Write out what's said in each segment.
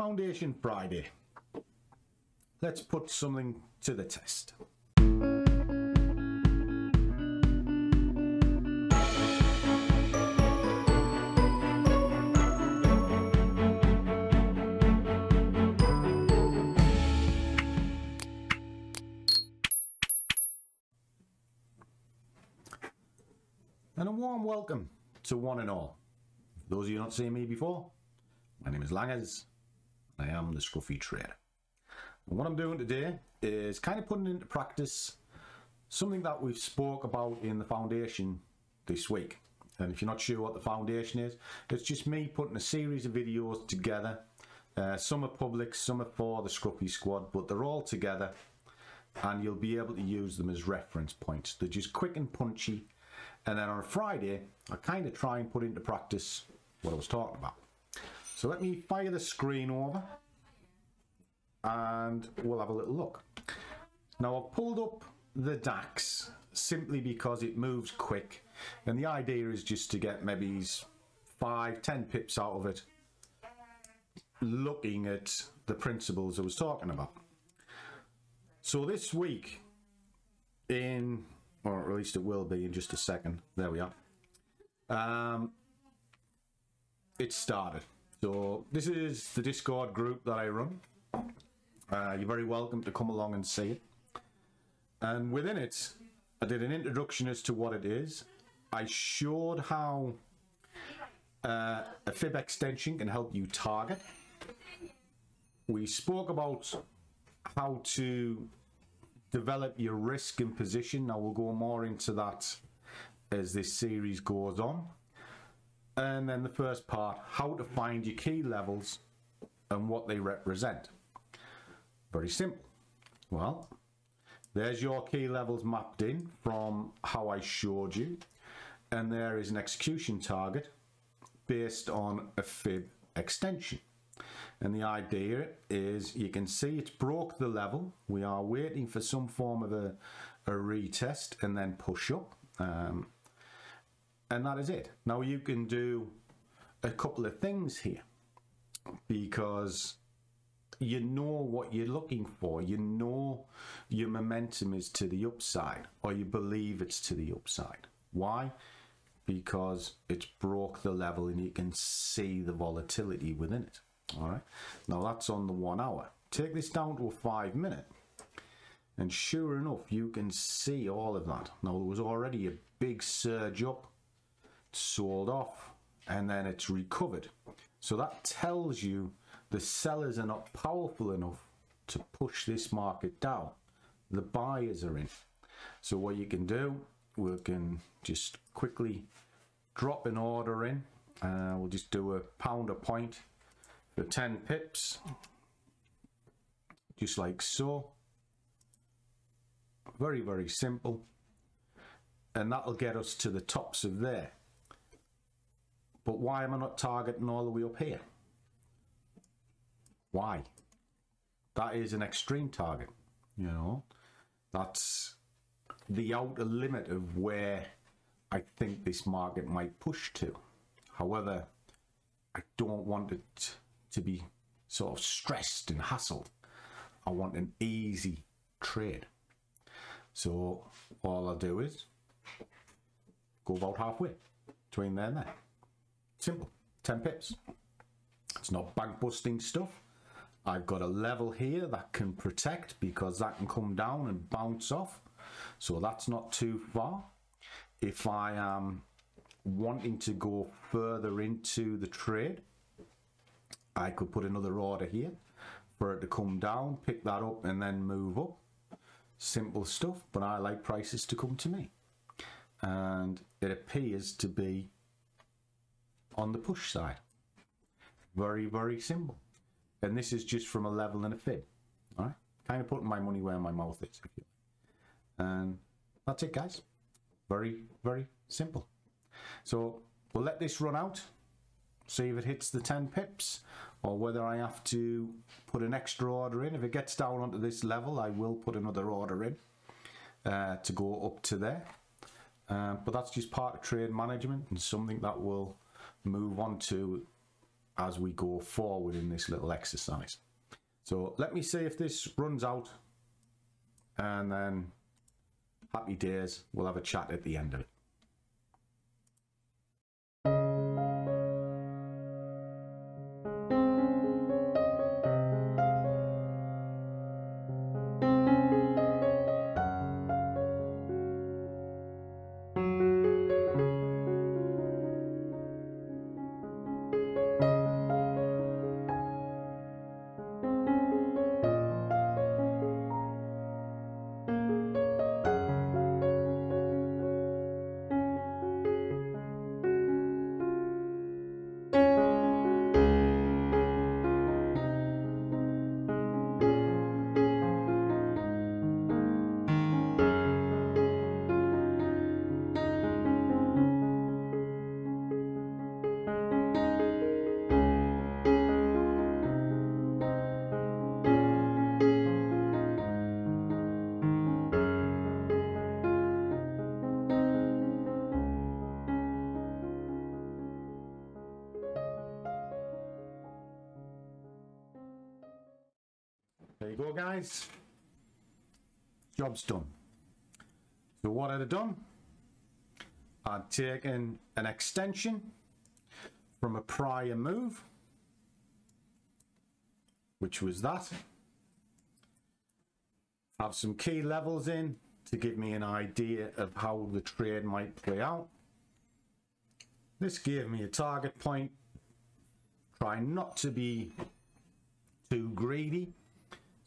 Foundation Friday. Let's put something to the test. And a warm welcome to one and all. For those of you not seen me before, my name is Langers. I am the Scruffy Trader. And what I'm doing today is kind of putting into practice something that we've spoke about in the foundation this week. And if you're not sure what the foundation is, it's just me putting a series of videos together. Uh, some are public, some are for the Scruffy Squad, but they're all together and you'll be able to use them as reference points. They're just quick and punchy. And then on Friday, I kind of try and put into practice what I was talking about. So let me fire the screen over and we'll have a little look. Now I've pulled up the DAX simply because it moves quick and the idea is just to get maybe five, ten pips out of it looking at the principles I was talking about. So this week in, or at least it will be in just a second, there we are. Um, it started. So this is the Discord group that I run. Uh, you're very welcome to come along and see it. And within it, I did an introduction as to what it is. I showed how uh, a fib extension can help you target. We spoke about how to develop your risk and position. Now we'll go more into that as this series goes on. And then the first part, how to find your key levels and what they represent. Very simple. Well, there's your key levels mapped in from how I showed you. And there is an execution target based on a fib extension. And the idea is you can see it's broke the level. We are waiting for some form of a, a retest and then push up. Um, and that is it. Now you can do a couple of things here because you know what you're looking for. You know your momentum is to the upside or you believe it's to the upside. Why? Because it's broke the level and you can see the volatility within it. All right. Now that's on the one hour. Take this down to a five minute. And sure enough, you can see all of that. Now there was already a big surge up, sold off, and then it's recovered. So that tells you the sellers are not powerful enough to push this market down. The buyers are in. So what you can do, we can just quickly drop an order in. Uh, we'll just do a pound a point for 10 pips just like so very very simple and that'll get us to the tops of there but why am I not targeting all the way up here why that is an extreme target you know that's the outer limit of where I think this market might push to however I don't want it to be sort of stressed and hassled. I want an easy trade. So all I'll do is go about halfway between there and there. Simple, 10 pips. It's not bank busting stuff. I've got a level here that can protect because that can come down and bounce off. So that's not too far. If I am wanting to go further into the trade, I could put another order here for it to come down, pick that up and then move up. Simple stuff, but I like prices to come to me. And it appears to be on the push side. Very, very simple. And this is just from a level and a fib. All right, kind of putting my money where my mouth is. If you like. And that's it, guys. Very, very simple. So we'll let this run out see if it hits the 10 pips or whether I have to put an extra order in. If it gets down onto this level, I will put another order in uh, to go up to there. Um, but that's just part of trade management and something that we'll move on to as we go forward in this little exercise. So let me see if this runs out and then happy days. We'll have a chat at the end of it. There you go, guys. Job's done. So what i'd I done? I'd taken an extension from a prior move, which was that. Have some key levels in to give me an idea of how the trade might play out. This gave me a target point. Try not to be too greedy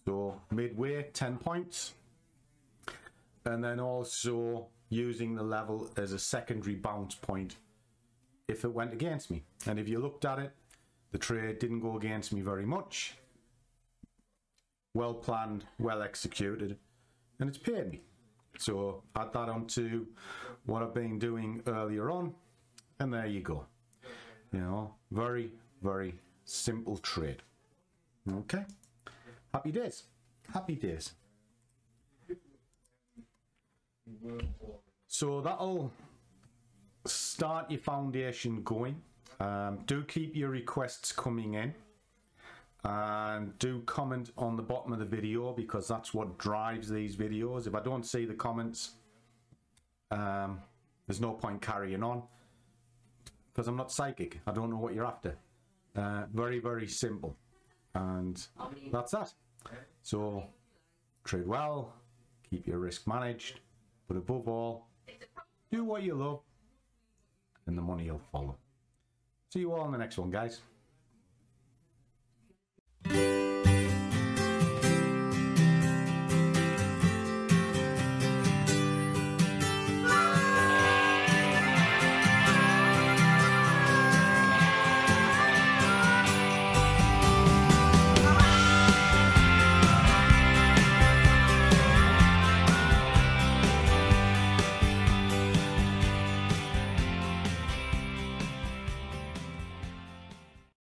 so midway, 10 points. And then also using the level as a secondary bounce point if it went against me. And if you looked at it, the trade didn't go against me very much. Well planned, well executed, and it's paid me. So add that onto what I've been doing earlier on, and there you go. You know, very, very simple trade. Okay. Happy days. Happy days. So that'll start your foundation going. Um, do keep your requests coming in. And do comment on the bottom of the video because that's what drives these videos. If I don't see the comments, um, there's no point carrying on because I'm not psychic. I don't know what you're after. Uh, very, very simple. And that's that. So trade well, keep your risk managed, but above all, do what you love and the money will follow. See you all in the next one, guys.